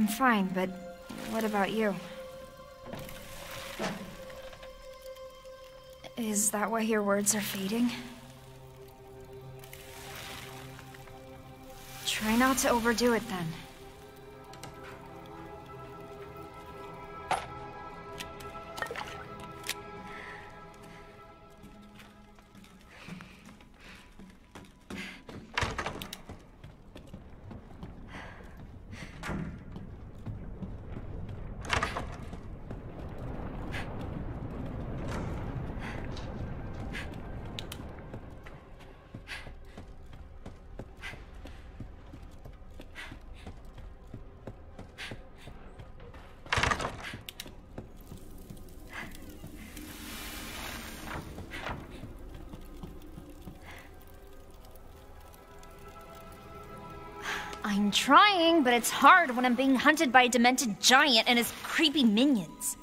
I'm fine, but what about you? Is that why your words are fading? Try not to overdo it then. Trying, but it's hard when I'm being hunted by a demented giant and his creepy minions.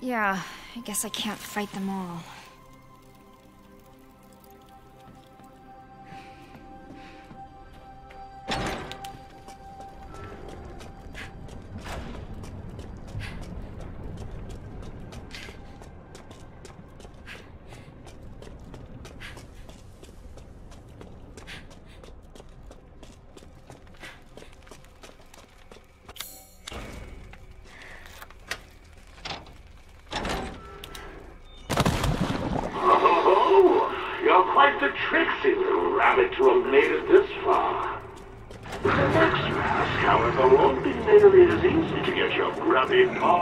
Yeah, I guess I can't fight them all. To have made it this far. The next mask, however, won't be nearly as easy to get your grubby paws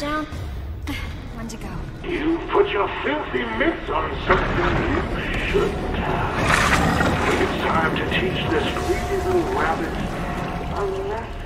down. When to go? You put your filthy mitts on something you shouldn't have. It's time to teach this greedy little rabbit a lesson.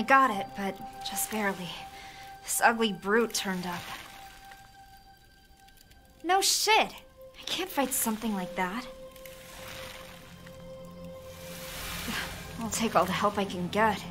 I got it, but just barely. This ugly brute turned up. No shit! I can't fight something like that. I'll take all the help I can get.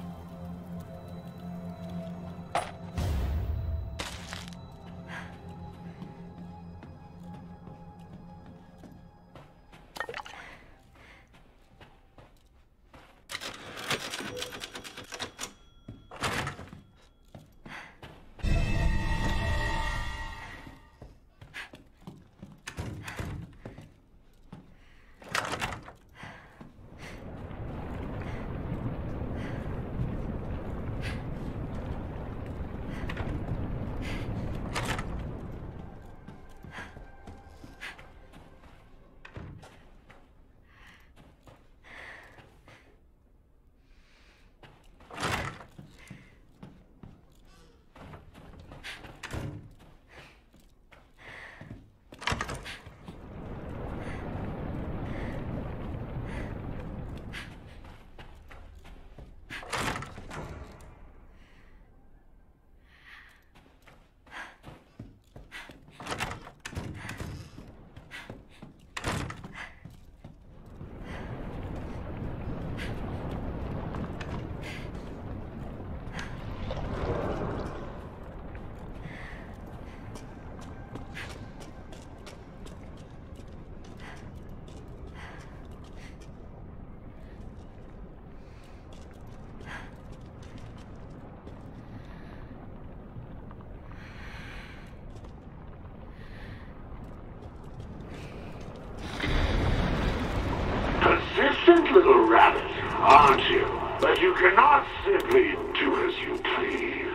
Aren't you? But you cannot simply do as you please.